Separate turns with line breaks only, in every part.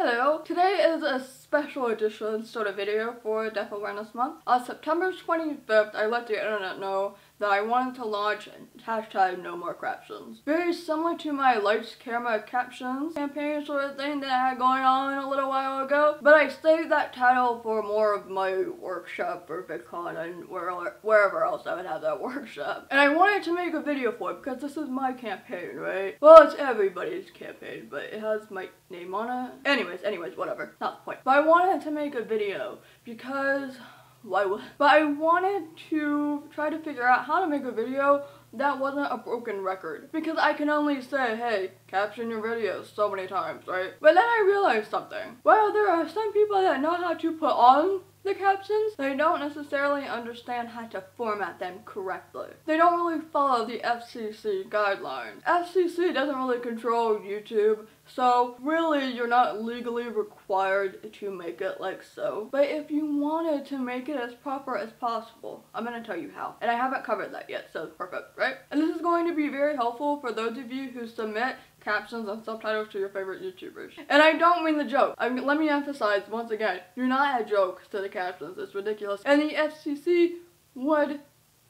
Hello, today is a special edition sort of video for Deaf Awareness Month. On September 25th, I let the internet know that I wanted to launch hashtag no more craptions. Very similar to my lights camera captions campaign sort of thing that I had going on a little while ago, but I saved that title for more of my workshop or VidCon and wherever else I would have that workshop. And I wanted to make a video for it because this is my campaign, right? Well, it's everybody's campaign, but it has my name on it. Anyways, anyways, whatever. Not the point. But I wanted to make a video because why but I wanted to try to figure out how to make a video that wasn't a broken record. Because I can only say hey caption your videos so many times right? But then I realized something. Well there are some people that know how to put on the captions, they don't necessarily understand how to format them correctly. They don't really follow the FCC guidelines. FCC doesn't really control YouTube, so really you're not legally required to make it like so. But if you wanted to make it as proper as possible, I'm gonna tell you how. And I haven't covered that yet, so perfect, right? And this is going to be very helpful for those of you who submit captions and subtitles to your favorite YouTubers. And I don't mean the joke. I mean, let me emphasize once again, you're not a joke to the captions. It's ridiculous. And the FCC would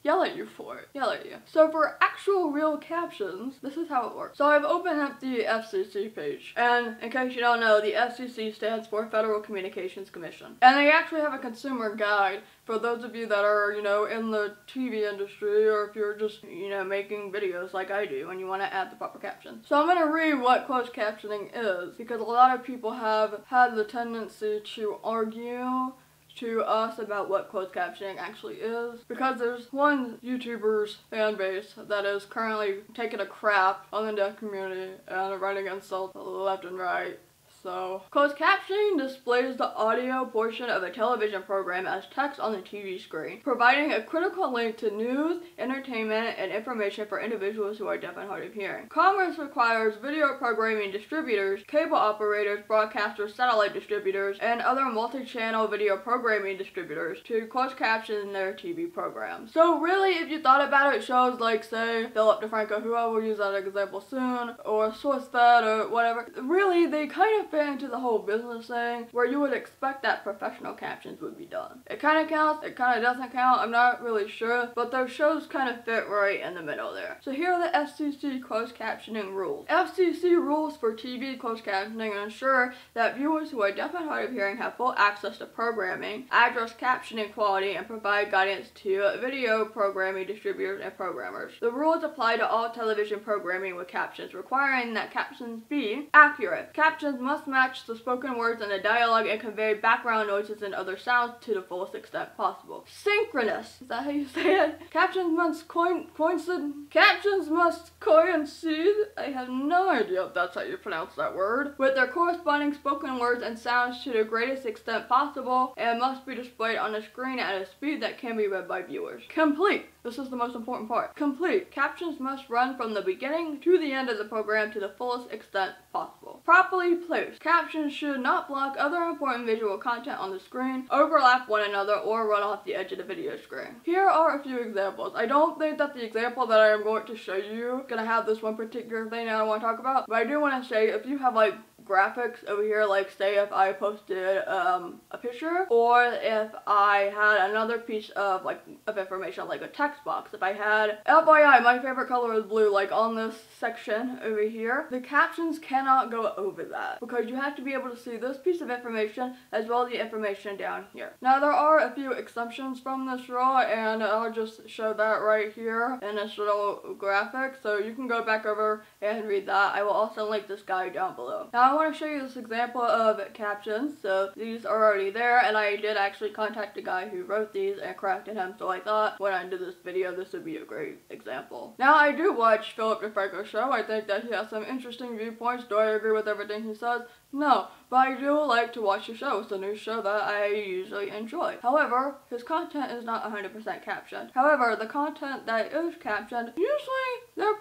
yell at you for it. Yell at you. So for actual real captions, this is how it works. So I've opened up the FCC page. And in case you don't know, the FCC stands for Federal Communications Commission. And they actually have a consumer guide for those of you that are, you know, in the TV industry or if you're just, you know, making videos like I do and you want to add the proper captions. So I'm going to read what closed captioning is because a lot of people have had the tendency to argue to us about what closed captioning actually is because there's one YouTuber's fan base that is currently taking a crap on the deaf community and writing insults left and right so, closed captioning displays the audio portion of a television program as text on the TV screen, providing a critical link to news, entertainment, and information for individuals who are deaf and hard of hearing. Congress requires video programming distributors, cable operators, broadcasters, satellite distributors, and other multi-channel video programming distributors to close caption their TV programs. So really, if you thought about it, shows like, say, Philip DeFranco, who I will use that example soon, or SourceFed, or whatever, really, they kind of fit into the whole business thing where you would expect that professional captions would be done. It kind of counts, it kind of doesn't count, I'm not really sure, but those shows kind of fit right in the middle there. So here are the FCC closed captioning rules. FCC rules for TV closed captioning ensure that viewers who are deaf and hard of hearing have full access to programming, address captioning quality, and provide guidance to video programming distributors and programmers. The rules apply to all television programming with captions, requiring that captions be accurate. Captions must must match the spoken words and the dialogue and convey background noises and other sounds to the fullest extent possible. Synchronous. Is that how you say it? Captions must coin coincide. Captions must coincide. I have no idea if that's how you pronounce that word. With their corresponding spoken words and sounds to the greatest extent possible and must be displayed on the screen at a speed that can be read by viewers. Complete. This is the most important part. Complete. Captions must run from the beginning to the end of the program to the fullest extent possible. Properly placed. Captions should not block other important visual content on the screen, overlap one another, or run off the edge of the video screen. Here are a few examples. I don't think that the example that I am going to show you is gonna have this one particular thing that I want to talk about, but I do want to say if you have like graphics over here like say if I posted um, a picture or if I had another piece of like of information like a text box. If I had FYI my favorite color is blue like on this section over here the captions cannot go over that because you have to be able to see this piece of information as well as the information down here. Now there are a few exceptions from this rule and I'll just show that right here in this little graphic. So you can go back over and read that. I will also link this guide down below. Now want to show you this example of captions. So these are already there and I did actually contact the guy who wrote these and corrected him. So I thought when I did this video this would be a great example. Now I do watch Philip DeFranco's show. I think that he has some interesting viewpoints. Do I agree with everything he says? No, but I do like to watch the show. It's a new show that I usually enjoy. However, his content is not 100% captioned. However, the content that is captioned, usually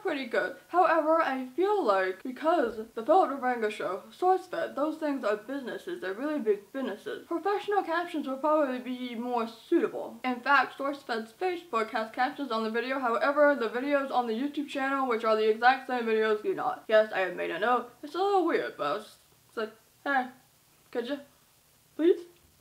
pretty good. However, I feel like because the Philip DeFranco show, SourceFed, those things are businesses. They're really big businesses. Professional captions will probably be more suitable. In fact, SourceFed's Facebook has captions on the video. However, the videos on the YouTube channel, which are the exact same videos, do not. Yes, I have made a note. It's a little weird, but it's like, hey, Could you? Please?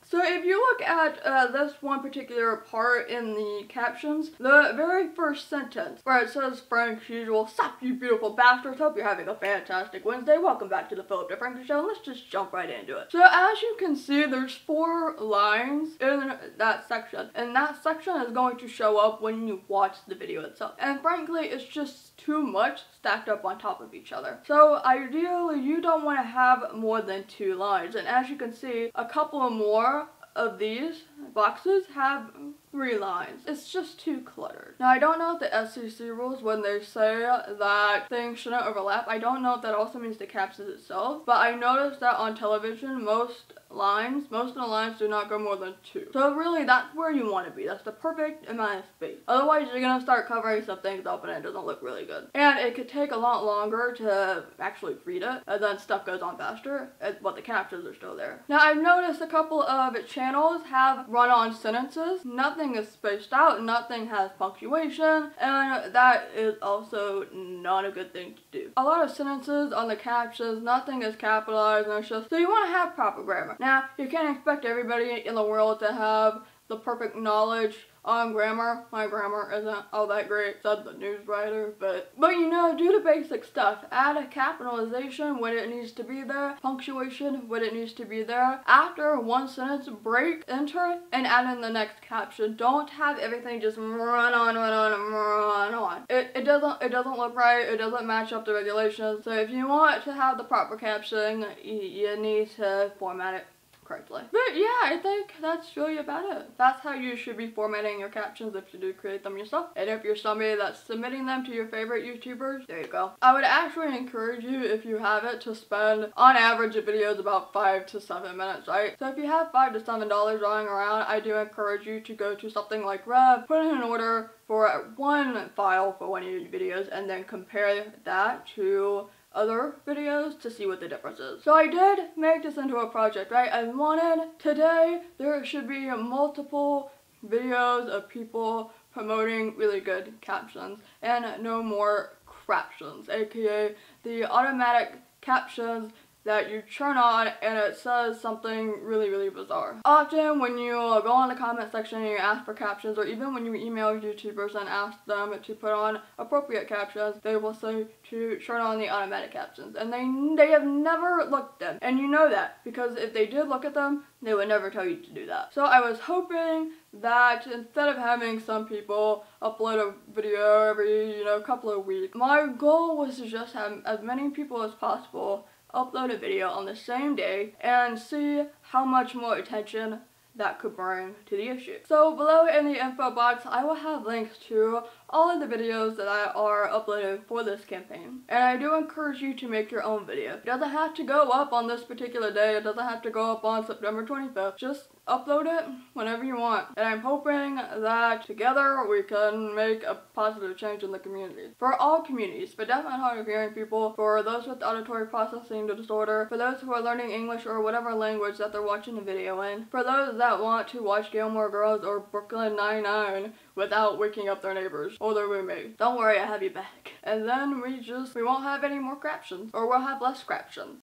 So if you look at uh, this one particular part in the captions, the very first sentence where it says Frank's usual, Sup you beautiful bastards, hope you're having a fantastic Wednesday, welcome back to the Philip DeFranco Show, let's just jump right into it. So as you can see, there's four lines in that section, and that section is going to show up when you watch the video itself. And frankly, it's just too much stacked up on top of each other. So ideally, you don't want to have more than two lines, and as you can see, a couple more of these boxes have three lines. It's just too cluttered. Now I don't know if the FCC rules when they say that things shouldn't overlap. I don't know if that also means the captions itself, but I noticed that on television most lines, most of the lines do not go more than two. So really that's where you want to be. That's the perfect amount of space. Otherwise you're going to start covering some things up and it doesn't look really good. And it could take a lot longer to actually read it and then stuff goes on faster, but the captions are still there. Now I've noticed a couple of channels have run-on sentences. Nothing is spaced out, nothing has punctuation, and that is also not a good thing to do. A lot of sentences on the captions, nothing is capitalized and it's just, so you want to have proper grammar. Now, you can't expect everybody in the world to have the perfect knowledge on grammar. My grammar isn't all that great, said the news writer, but, but you know, do the basic stuff. Add a capitalization when it needs to be there, punctuation when it needs to be there. After one sentence, break, enter, and add in the next caption. Don't have everything just run on, run on, run on. It, it doesn't, it doesn't look right, it doesn't match up to regulations, so if you want to have the proper caption, you need to format it correctly. But yeah, I think that's really about it. That's how you should be formatting your captions if you do create them yourself. And if you're somebody that's submitting them to your favorite YouTubers, there you go. I would actually encourage you, if you have it, to spend, on average, a video is about five to seven minutes, right? So if you have five to seven dollars lying around, I do encourage you to go to something like Rev, put in an order for one file for one of your videos, and then compare that to other videos to see what the difference is. So I did make this into a project, right? I wanted today there should be multiple videos of people promoting really good captions and no more craptions, aka the automatic captions that you turn on and it says something really, really bizarre. Often when you go on the comment section and you ask for captions or even when you email YouTubers and ask them to put on appropriate captions, they will say to turn on the automatic captions. And they, they have never looked at them. And you know that because if they did look at them, they would never tell you to do that. So I was hoping that instead of having some people upload a video every, you know, couple of weeks, my goal was to just have as many people as possible upload a video on the same day and see how much more attention that could bring to the issue. So below in the info box, I will have links to all of the videos that I are uploading for this campaign. And I do encourage you to make your own video. It doesn't have to go up on this particular day. It doesn't have to go up on September 25th. Just upload it whenever you want. And I'm hoping that together we can make a positive change in the community. For all communities, for deaf and hard of hearing people, for those with auditory processing disorder, for those who are learning English or whatever language that they're watching the video in, for those that want to watch Gilmore Girls or Brooklyn Nine-Nine without waking up their neighbors or their roommate. Don't worry, I have you back. And then we just, we won't have any more craptions. Or we'll have less craptions.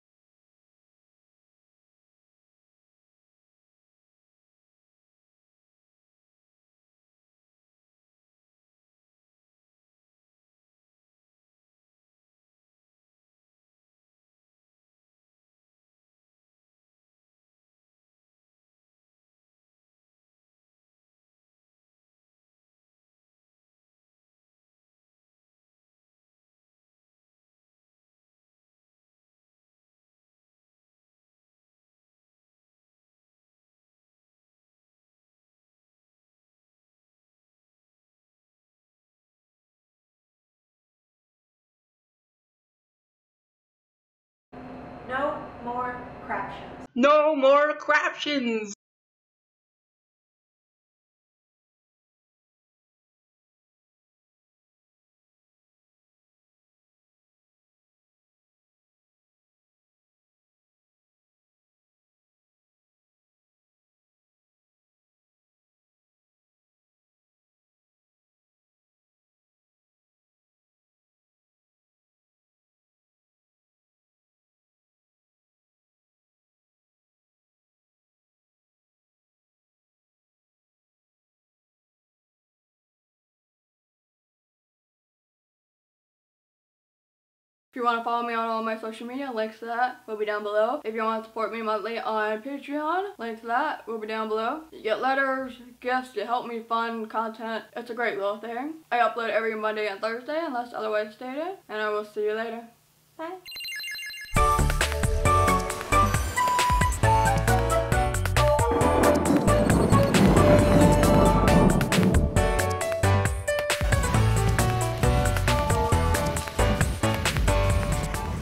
More craptions.
No more craptions!
If you want to follow me on all my social media, links to that will be down below. If you want to support me monthly on Patreon, link to that will be down below. You get letters, gifts to help me fund content. It's a great little thing. I upload every Monday and Thursday unless otherwise stated, and I will see you later. Bye.